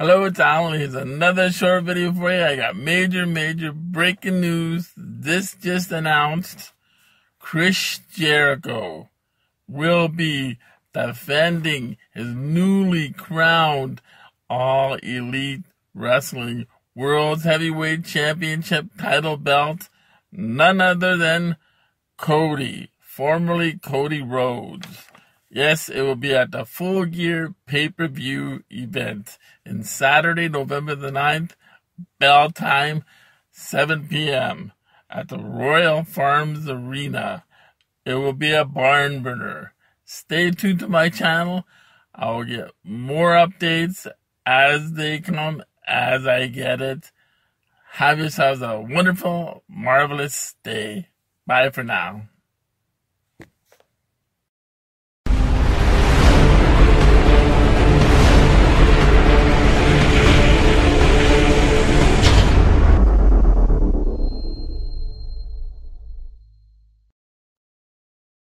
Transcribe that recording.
Hello, it's Allen. Here's another short video for you. I got major, major breaking news. This just announced Chris Jericho will be defending his newly crowned All Elite Wrestling World's Heavyweight Championship title belt. None other than Cody, formerly Cody Rhodes. Yes, it will be at the Full Gear pay per view event in Saturday, November the 9th, bell time, 7 p.m. at the Royal Farms Arena. It will be a barn burner. Stay tuned to my channel. I will get more updates as they come, as I get it. Have yourselves a wonderful, marvelous day. Bye for now.